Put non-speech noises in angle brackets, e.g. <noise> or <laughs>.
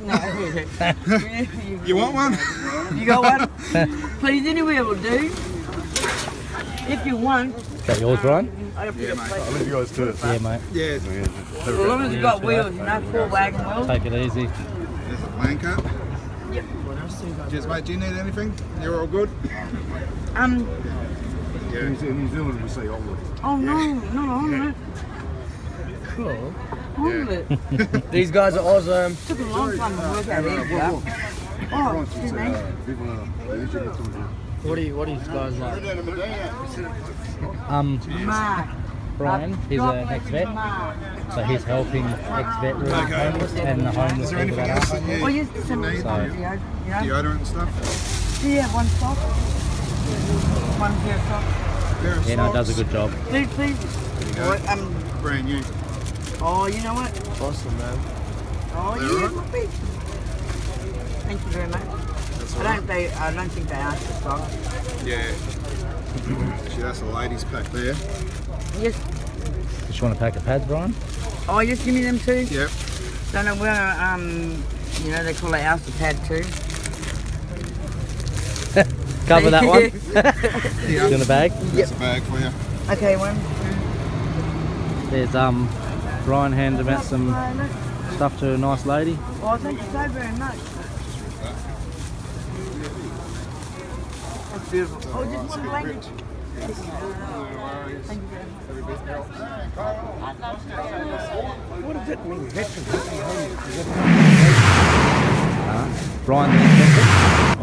No. <laughs> You want one? You got one? <laughs> Please, anywhere will do. If you want. Is that yours, Ryan? I'll put mate. I'll leave you guys to it. Yeah, mate. Yeah. As long as you've got wheels, you know, four wagon wheels. Take it easy. There's a lane cut. Yep. Cheers, mate. Do you need anything? You're all good? Um, Yeah. In New Zealand, we say omelette. oh no, no, omelette. Cool. Omelette. <laughs> These guys are awesome. Took a long time to work out eggs, yeah. Oh, excuse me. What do you what do you guys like? Um, Mark. Brian, he's an ex-vet, so he's helping ex-vet really homeless and the homeless Is there anything else that you, Well, you some you need? some deodorant. Deodorant and stuff? Do you have one sock? One pair of socks. Yeah, no, it does a good job. Please, please. There you go. What, um, Brand new. Oh, you know what? Awesome, man. Oh, They're yeah, all right. Thank you very much. That's I don't, they, I don't think they ask for socks. Yeah. Actually, that's a ladies pack there. Yes. Just want to pack of pads, Brian? Oh, just give me them too. Yep. Don't know where, um, you know, they call it Alpha Pad too. <laughs> Cover that one. Yeah. in the bag. That's a bag for you. Okay, one. There's um, Brian handed out some stuff to a nice lady. Oh, thank you so very much. That's beautiful. Oh, just one blanket. Thank you very much. What does it mean? Uh, Brian the ex-vet.